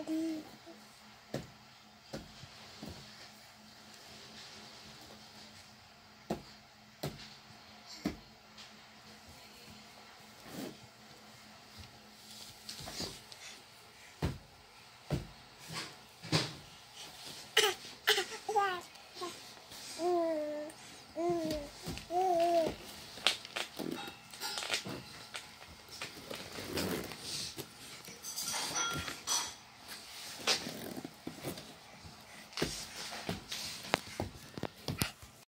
好